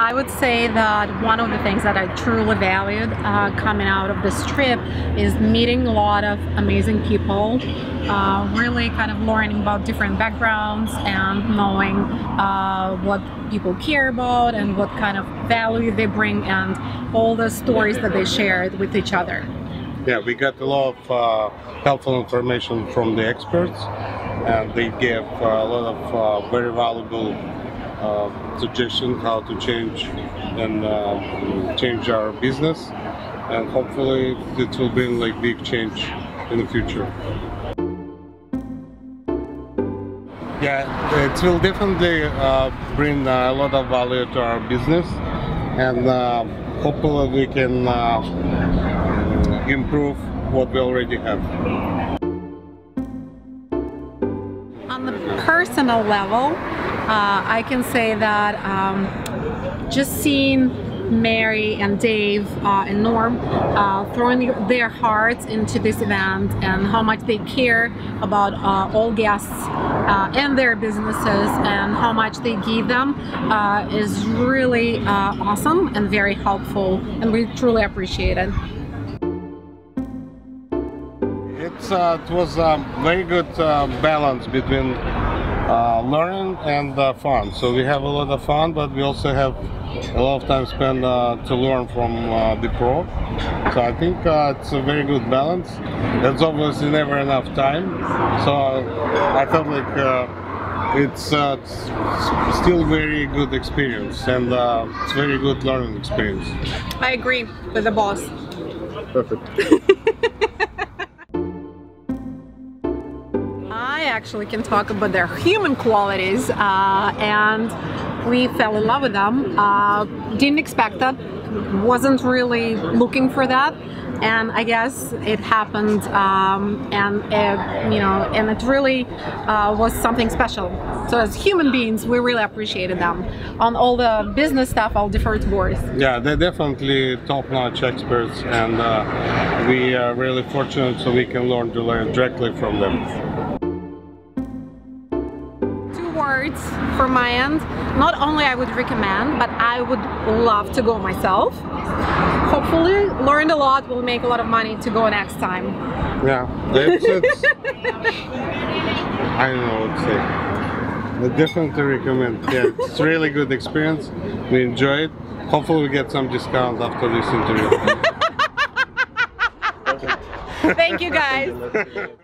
I would say that one of the things that I truly valued uh, coming out of this trip is meeting a lot of amazing people, uh, really kind of learning about different backgrounds and knowing uh, what people care about and what kind of value they bring and all the stories that they shared with each other. Yeah, we got a lot of uh, helpful information from the experts and they gave uh, a lot of uh, very valuable uh, suggestions how to change and uh, change our business and hopefully it will bring like big change in the future. Yeah, it will definitely uh, bring a lot of value to our business and uh, hopefully we can uh, improve what we already have. On the personal level, uh, I can say that um, just seeing Mary and Dave uh, and Norm uh, throwing their hearts into this event and how much they care about uh, all guests uh, and their businesses and how much they give them uh, is really uh, awesome and very helpful and we truly appreciate it. It's, it was a very good balance between uh, learning and uh, fun. So we have a lot of fun, but we also have a lot of time spent uh, to learn from uh, the pro. So I think uh, it's a very good balance. There's obviously never enough time. So I felt like uh, it's, it's, still very good experience and it's very good learning experience. I agree with the boss. Perfect. actually can talk about their human qualities uh, and we fell in love with them. Uh, didn't expect that, wasn't really looking for that. And I guess it happened um, and it, you know and it really uh, was something special. So as human beings we really appreciated them. On all the business stuff I'll defer to Boris. Yeah they're definitely top-notch experts and uh, we are really fortunate so we can learn to learn directly from them words from my end. Not only I would recommend, but I would love to go myself. Hopefully, learned a lot, will make a lot of money to go next time. Yeah, it's, it's I don't know what to say. I definitely recommend. Yeah, it's really good experience. We enjoy it. Hopefully we get some discount after this interview. Thank you guys.